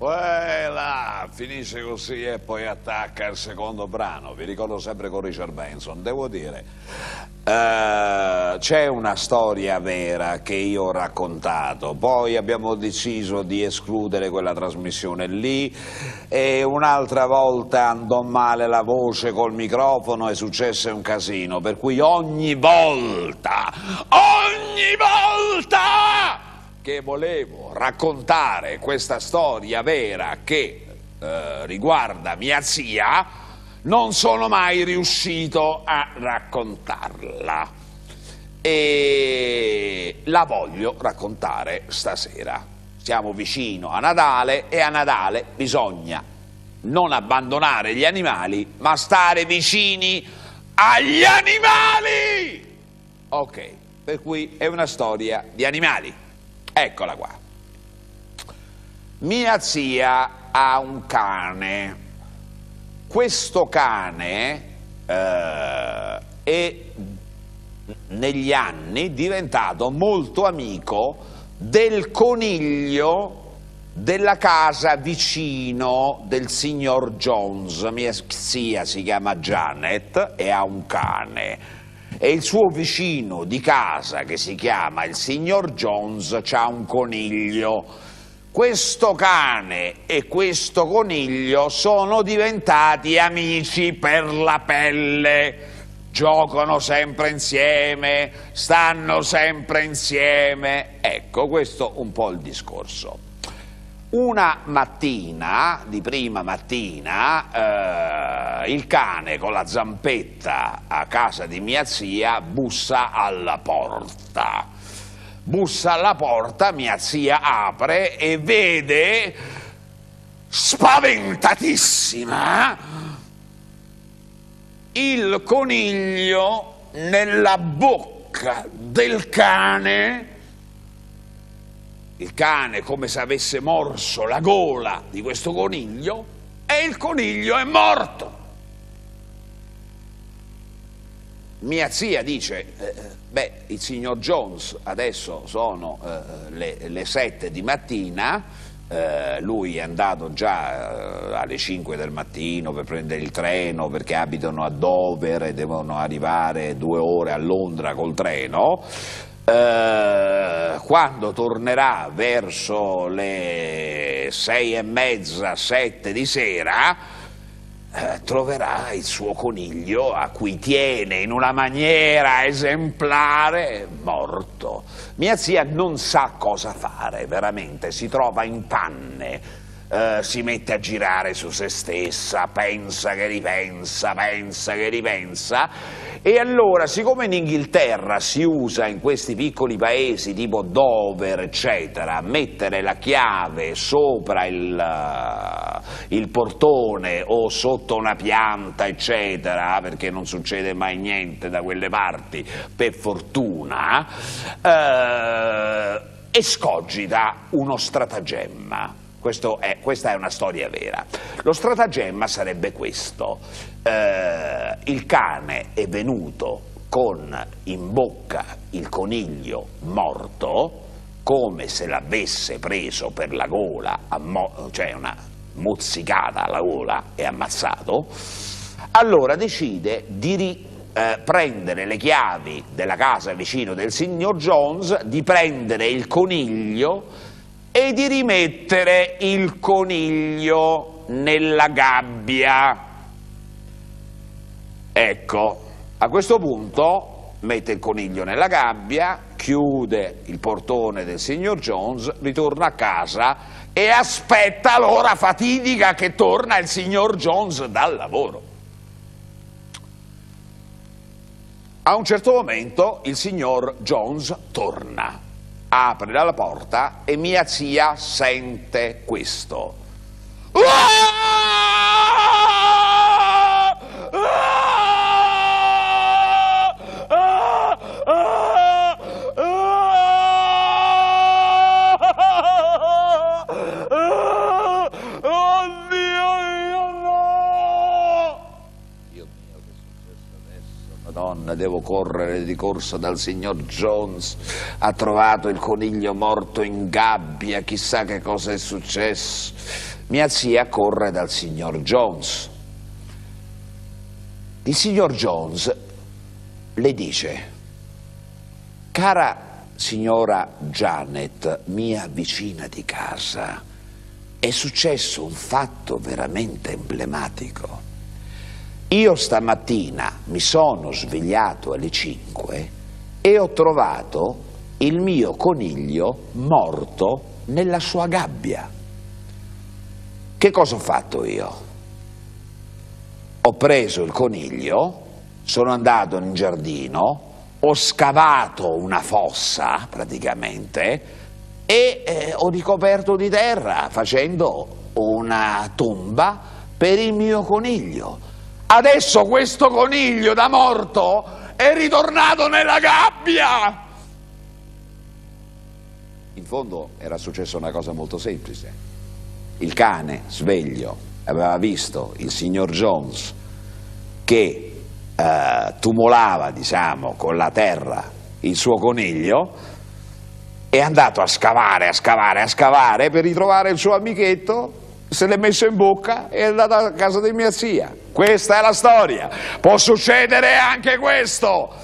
Quella finisce così e poi attacca il secondo brano. Vi ricordo sempre con Richard Benson. Devo dire, eh, c'è una storia vera che io ho raccontato, poi abbiamo deciso di escludere quella trasmissione lì e un'altra volta andò male la voce col microfono e successe un casino, per cui ogni volta, ogni volta che volevo raccontare questa storia vera che eh, riguarda mia zia, non sono mai riuscito a raccontarla. E la voglio raccontare stasera. Siamo vicino a Natale e a Natale bisogna non abbandonare gli animali, ma stare vicini agli animali! Ok, per cui è una storia di animali. Eccola qua. Mia zia ha un cane. Questo cane eh, è negli anni diventato molto amico del coniglio della casa vicino del signor Jones. Mia zia si chiama Janet e ha un cane e il suo vicino di casa che si chiama il signor Jones ha un coniglio. Questo cane e questo coniglio sono diventati amici per la pelle, giocano sempre insieme, stanno sempre insieme. Ecco, questo un po' il discorso. Una mattina, di prima mattina, eh, il cane con la zampetta a casa di mia zia bussa alla porta. Bussa alla porta, mia zia apre e vede, spaventatissima, il coniglio nella bocca del cane il cane come se avesse morso la gola di questo coniglio e il coniglio è morto. Mia zia dice, eh, beh, il signor Jones adesso sono eh, le, le 7 di mattina, eh, lui è andato già eh, alle 5 del mattino per prendere il treno perché abitano a Dover e devono arrivare due ore a Londra col treno, eh, quando tornerà verso le sei e mezza, sette di sera, eh, troverà il suo coniglio a cui tiene in una maniera esemplare morto. Mia zia non sa cosa fare, veramente, si trova in panne. Uh, si mette a girare su se stessa, pensa che ripensa, pensa che ripensa e allora, siccome in Inghilterra si usa in questi piccoli paesi tipo Dover, eccetera, mettere la chiave sopra il, uh, il portone o sotto una pianta, eccetera, perché non succede mai niente da quelle parti, per fortuna, uh, escogita uno stratagemma. È, questa è una storia vera. Lo stratagemma sarebbe questo. Eh, il cane è venuto con in bocca il coniglio morto, come se l'avesse preso per la gola, cioè una mozzicata alla gola e ammazzato, allora decide di ri, eh, prendere le chiavi della casa vicino del signor Jones, di prendere il coniglio e di rimettere il coniglio nella gabbia. Ecco, a questo punto mette il coniglio nella gabbia, chiude il portone del signor Jones, ritorna a casa e aspetta l'ora fatidica che torna il signor Jones dal lavoro. A un certo momento il signor Jones torna apre la porta e mia zia sente questo. Madonna, devo correre di corsa dal signor Jones. Ha trovato il coniglio morto in gabbia, chissà che cosa è successo. Mia zia corre dal signor Jones. Il signor Jones le dice, cara signora Janet, mia vicina di casa, è successo un fatto veramente emblematico. Io stamattina mi sono svegliato alle 5 e ho trovato il mio coniglio morto nella sua gabbia. Che cosa ho fatto io? Ho preso il coniglio, sono andato in giardino, ho scavato una fossa praticamente e eh, ho ricoperto di terra facendo una tomba per il mio coniglio. Adesso questo coniglio da morto è ritornato nella gabbia. In fondo era successa una cosa molto semplice. Il cane, sveglio, aveva visto il signor Jones che eh, tumolava, diciamo, con la terra il suo coniglio, è andato a scavare, a scavare, a scavare per ritrovare il suo amichetto se l'è messo in bocca e è andato a casa di mia zia. Questa è la storia. Può succedere anche questo.